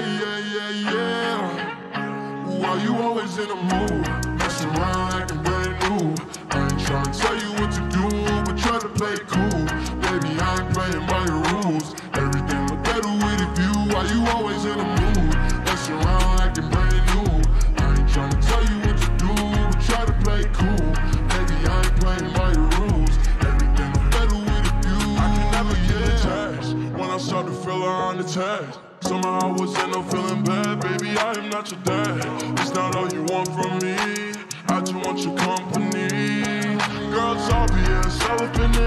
yeah, yeah, yeah. Why you always in a mood? Messing around acting brand new. I ain't trying to tell you what to do, but try to play cool. Baby, I ain't playing by your rules. Everything look better with a view. Why you always in a mood? Messing around acting brand new. I ain't trying to tell you what to do, but try to play cool. Baby, I ain't playing by your rules. Everything look better with a view. I can never get attached when I start to feel her on the. Somehow I was in no feeling bad, baby. I am not your dad. It's not all you want from me. I just want your company. Girl, it's obvious, elephant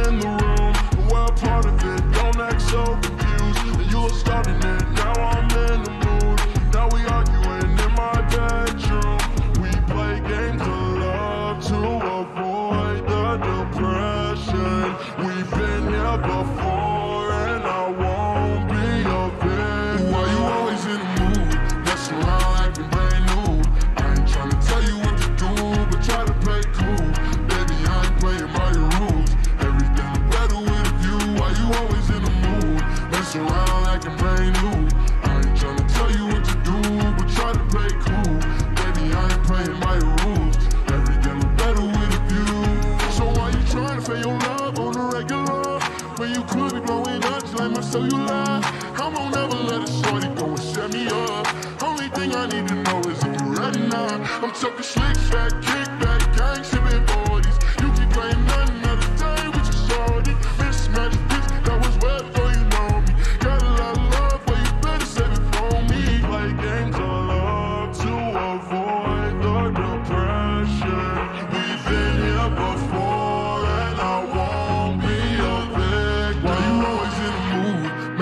blowing up just like my cellular. I won't never let a shorty go and set me up. Only thing I need to know is if you ready now. I'm talking slick, fat, kickback,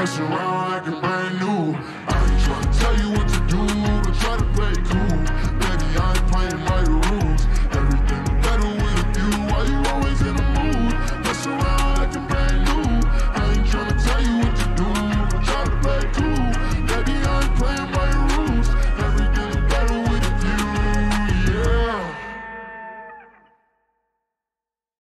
Messing around